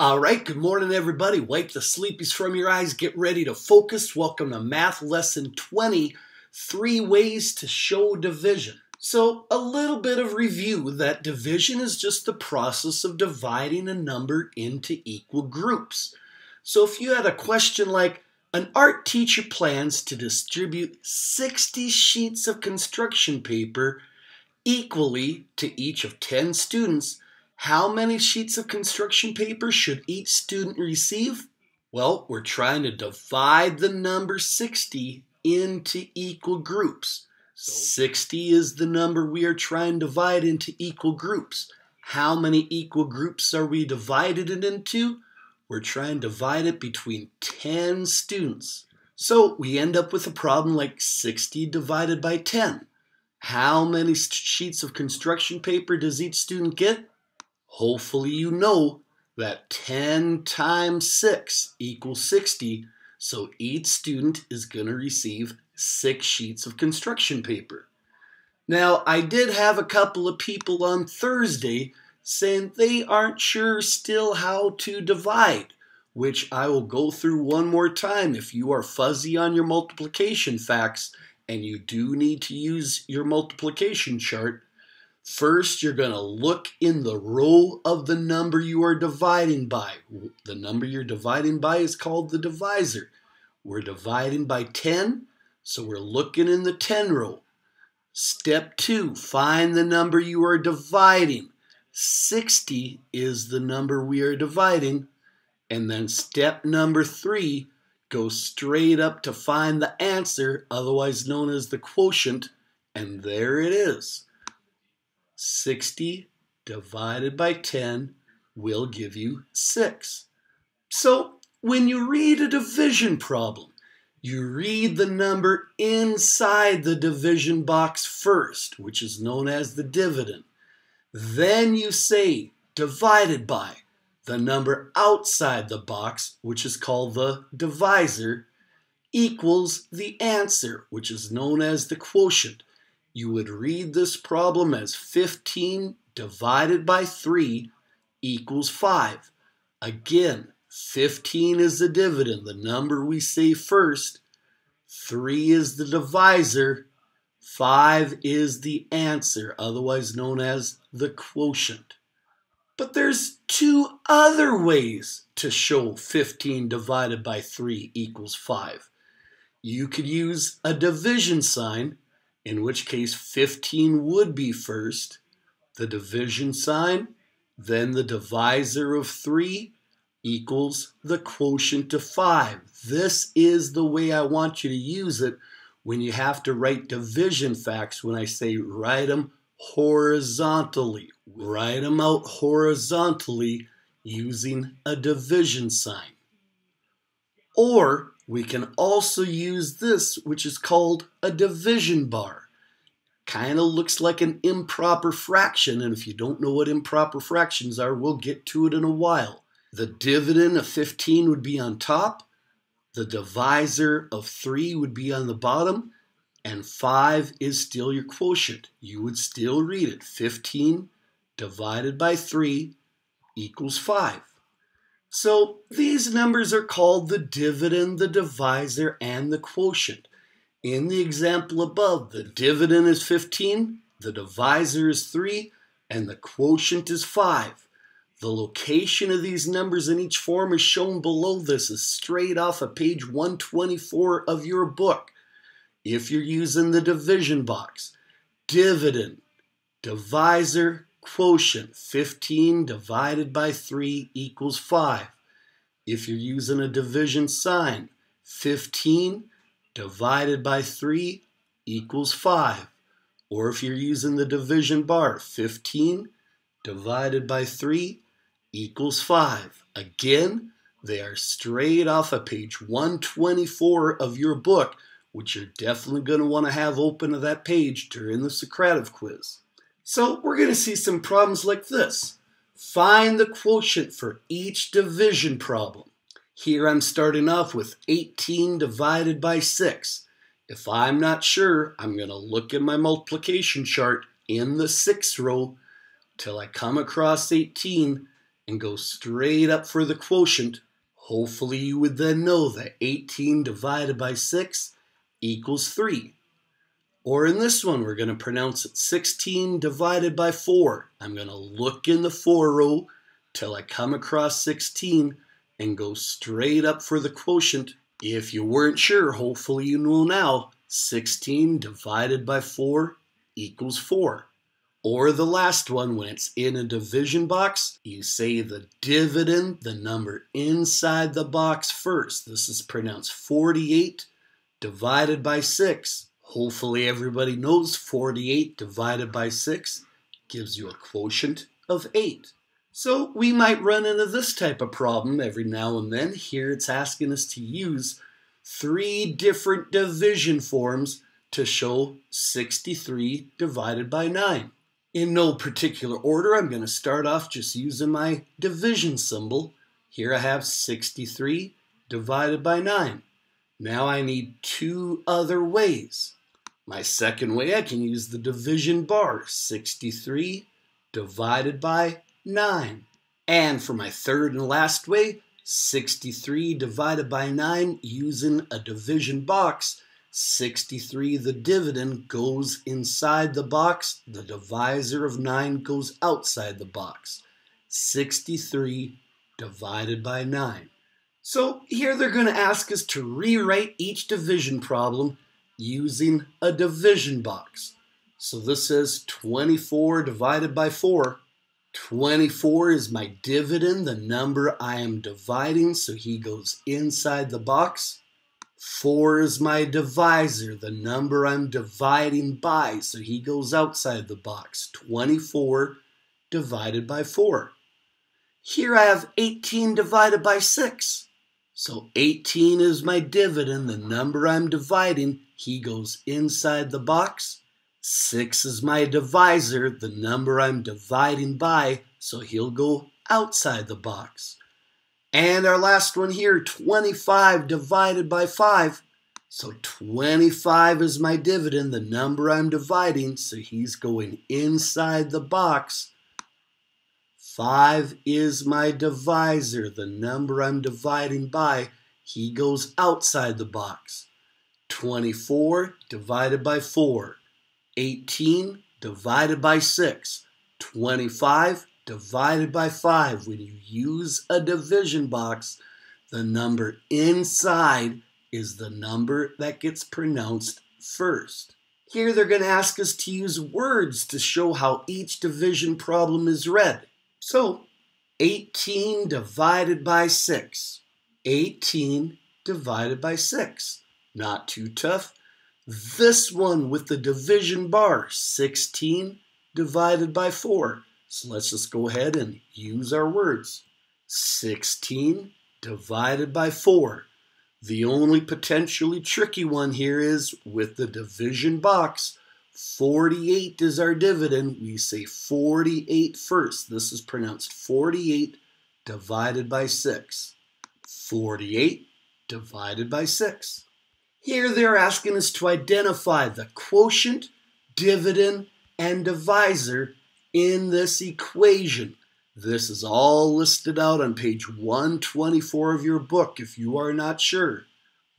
All right, good morning, everybody. Wipe the sleepies from your eyes. Get ready to focus. Welcome to Math Lesson 20 Three Ways to Show Division. So, a little bit of review that division is just the process of dividing a number into equal groups. So, if you had a question like, an art teacher plans to distribute 60 sheets of construction paper equally to each of 10 students, how many sheets of construction paper should each student receive? Well, we're trying to divide the number 60 into equal groups. 60 is the number we are trying to divide into equal groups. How many equal groups are we divided it into? We're trying to divide it between 10 students. So we end up with a problem like 60 divided by 10. How many sheets of construction paper does each student get? Hopefully you know that 10 times 6 equals 60, so each student is going to receive 6 sheets of construction paper. Now, I did have a couple of people on Thursday saying they aren't sure still how to divide, which I will go through one more time. If you are fuzzy on your multiplication facts and you do need to use your multiplication chart, First, you're going to look in the row of the number you are dividing by. The number you're dividing by is called the divisor. We're dividing by 10, so we're looking in the 10 row. Step 2, find the number you are dividing. 60 is the number we are dividing. And then step number 3, go straight up to find the answer, otherwise known as the quotient, and there it is. 60 divided by 10 will give you 6. So when you read a division problem, you read the number inside the division box first, which is known as the dividend. Then you say divided by the number outside the box, which is called the divisor, equals the answer, which is known as the quotient you would read this problem as 15 divided by 3 equals 5. Again, 15 is the dividend, the number we say first. 3 is the divisor. 5 is the answer, otherwise known as the quotient. But there's two other ways to show 15 divided by 3 equals 5. You could use a division sign in which case 15 would be first, the division sign, then the divisor of 3 equals the quotient of 5. This is the way I want you to use it when you have to write division facts when I say write them horizontally. Write them out horizontally using a division sign. Or we can also use this, which is called a division bar. Kind of looks like an improper fraction, and if you don't know what improper fractions are, we'll get to it in a while. The dividend of 15 would be on top, the divisor of 3 would be on the bottom, and 5 is still your quotient. You would still read it. 15 divided by 3 equals 5. So these numbers are called the dividend, the divisor, and the quotient. In the example above, the dividend is 15, the divisor is 3, and the quotient is 5. The location of these numbers in each form is shown below this is straight off of page 124 of your book. If you're using the division box, dividend, divisor, quotient 15 divided by 3 equals 5. If you're using a division sign, 15 divided by 3 equals 5. Or if you're using the division bar, 15 divided by 3 equals 5. Again, they are straight off of page 124 of your book, which you're definitely going to want to have open to that page during the Socrative quiz. So we're going to see some problems like this. Find the quotient for each division problem. Here I'm starting off with 18 divided by 6. If I'm not sure, I'm going to look at my multiplication chart in the 6th row till I come across 18 and go straight up for the quotient, hopefully you would then know that 18 divided by 6 equals 3. Or in this one, we're going to pronounce it 16 divided by 4. I'm going to look in the 4 row till I come across 16 and go straight up for the quotient. If you weren't sure, hopefully you know now, 16 divided by 4 equals 4. Or the last one, when it's in a division box, you say the dividend, the number inside the box first. This is pronounced 48 divided by 6. Hopefully everybody knows 48 divided by 6 gives you a quotient of 8. So we might run into this type of problem every now and then. Here it's asking us to use three different division forms to show 63 divided by 9. In no particular order, I'm going to start off just using my division symbol. Here I have 63 divided by 9. Now I need two other ways. My second way, I can use the division bar, 63 divided by 9. And for my third and last way, 63 divided by 9 using a division box, 63, the dividend goes inside the box. The divisor of 9 goes outside the box. 63 divided by 9. So here they're going to ask us to rewrite each division problem using a division box. So this says 24 divided by 4. 24 is my dividend, the number I am dividing, so he goes inside the box. 4 is my divisor, the number I'm dividing by, so he goes outside the box. 24 divided by 4. Here I have 18 divided by 6. So 18 is my dividend, the number I'm dividing. He goes inside the box. 6 is my divisor, the number I'm dividing by, so he'll go outside the box. And our last one here, 25 divided by 5. So 25 is my dividend, the number I'm dividing, so he's going inside the box. 5 is my divisor, the number I'm dividing by, he goes outside the box. 24 divided by 4. 18 divided by 6. 25 divided by 5. When you use a division box, the number inside is the number that gets pronounced first. Here they're going to ask us to use words to show how each division problem is read. So, 18 divided by 6. 18 divided by 6. Not too tough. This one with the division bar, 16 divided by 4. So let's just go ahead and use our words. 16 divided by 4. The only potentially tricky one here is with the division box. 48 is our dividend. We say 48 first. This is pronounced 48 divided by 6. 48 divided by 6. Here they're asking us to identify the quotient, dividend, and divisor in this equation. This is all listed out on page 124 of your book if you are not sure.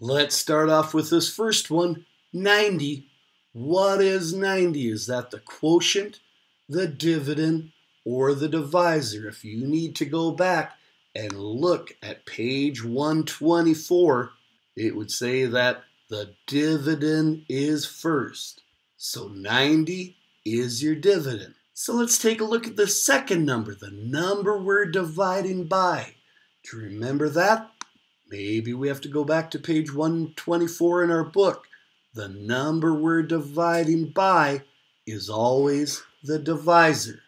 Let's start off with this first one 90. What is 90? Is that the quotient, the dividend, or the divisor? If you need to go back and look at page 124, it would say that the dividend is first. So 90 is your dividend. So let's take a look at the second number, the number we're dividing by. To remember that? Maybe we have to go back to page 124 in our book. The number we're dividing by is always the divisor.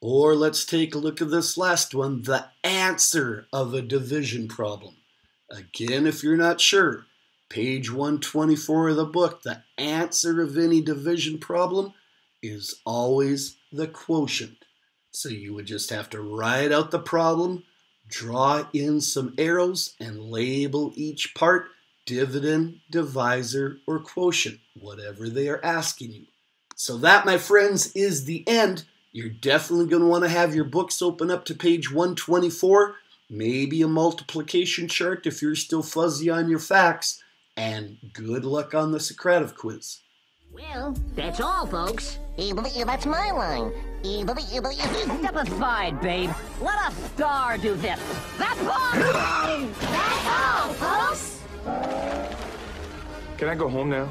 Or let's take a look at this last one, the answer of a division problem. Again, if you're not sure, page 124 of the book, the answer of any division problem is always the quotient. So you would just have to write out the problem, draw in some arrows, and label each part dividend, divisor, or quotient, whatever they are asking you. So that, my friends, is the end. You're definitely going to want to have your books open up to page 124, maybe a multiplication chart if you're still fuzzy on your facts, and good luck on the Socratic quiz. Well, that's all, folks. That's my line. Stupefied, babe. Let a star do this. That's all. that's all, folks. Can I go home now?